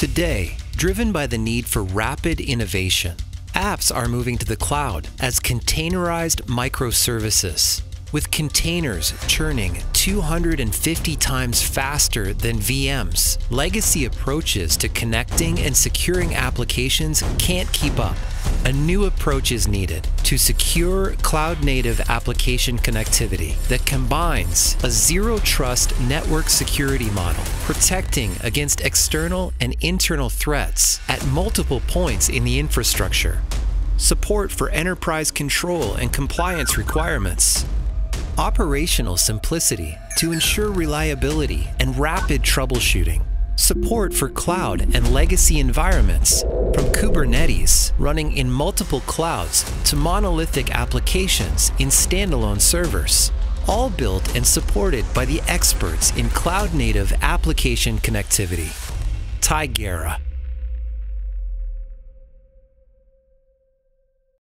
Today, driven by the need for rapid innovation, apps are moving to the cloud as containerized microservices, with containers churning 250 times faster than VMs. Legacy approaches to connecting and securing applications can't keep up. A new approach is needed to secure cloud native application connectivity that combines a zero trust network security model, protecting against external and internal threats at multiple points in the infrastructure, support for enterprise control and compliance requirements, operational simplicity to ensure reliability and rapid troubleshooting, support for cloud and legacy environments, from Kubernetes running in multiple clouds to monolithic applications in standalone servers, all built and supported by the experts in cloud native application connectivity. Tigera